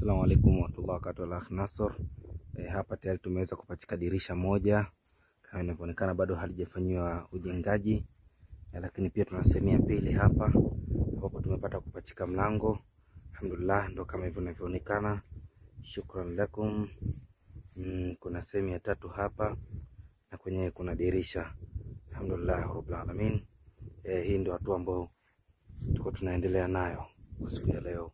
Asalamu alaikum warahmatullahi wabarakatuh. Al Nasor. E, eh, hapa tayari tumeweza kupachika dirisha moja kama inavyoonekana bado halijafanyiwa ujengaji e, lakini pia tuna sehemu ya pili hapa ambapo tumepata kupachika mlango. Alhamdulillah, ndo kama hivyo inavyoonekana. Shukran lakum. Mm, kuna sehemu ya tatu hapa na kwenye kuna dirisha. Alhamdulillah rabbil alamin. E, hii ndio hatua ambayo tuko tunaendelea nayo kwa siku ya leo.